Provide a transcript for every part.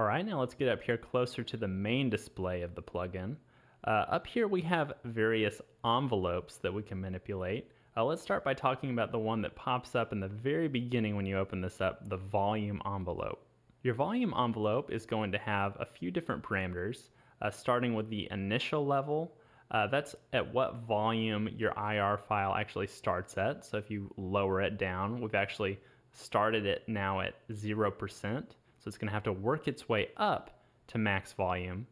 All right, now let's get up here closer to the main display of the plugin. Uh, up here we have various envelopes that we can manipulate. Uh, let's start by talking about the one that pops up in the very beginning when you open this up, the volume envelope. Your volume envelope is going to have a few different parameters, uh, starting with the initial level. Uh, that's at what volume your IR file actually starts at. So if you lower it down, we've actually started it now at 0%. So it's going to have to work its way up to max volume.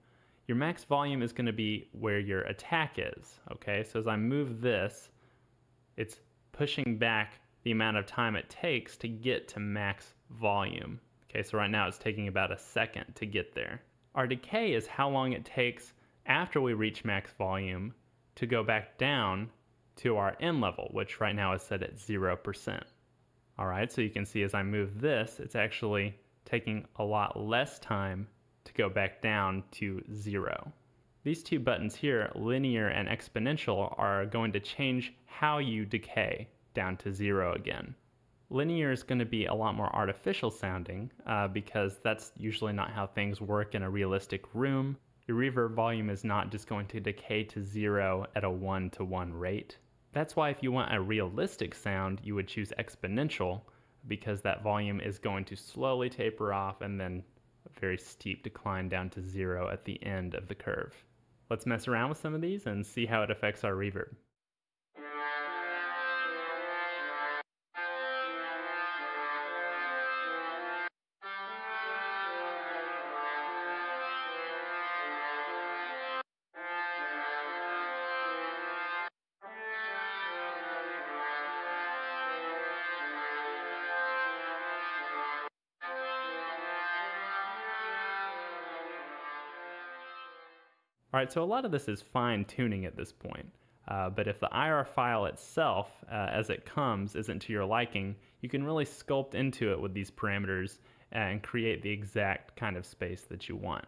Your max volume is going to be where your attack is. Okay, so as I move this, it's pushing back the amount of time it takes to get to max volume. Okay, so right now it's taking about a second to get there. Our decay is how long it takes after we reach max volume to go back down to our end level, which right now is set at 0%. All right, so you can see as I move this, it's actually taking a lot less time to go back down to zero. These two buttons here, linear and exponential, are going to change how you decay down to zero again. Linear is going to be a lot more artificial sounding uh, because that's usually not how things work in a realistic room. Your reverb volume is not just going to decay to zero at a one to one rate. That's why if you want a realistic sound, you would choose exponential because that volume is going to slowly taper off and then a very steep decline down to zero at the end of the curve. Let's mess around with some of these and see how it affects our reverb. All right, so a lot of this is fine tuning at this point. Uh, but if the IR file itself, uh, as it comes, isn't to your liking, you can really sculpt into it with these parameters and create the exact kind of space that you want.